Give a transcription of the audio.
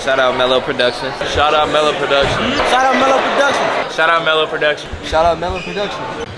Shout out Melo Productions. Shout out Melo Productions. Shout out Melo Productions. Shout out Melo Productions. Shout out Melo Productions.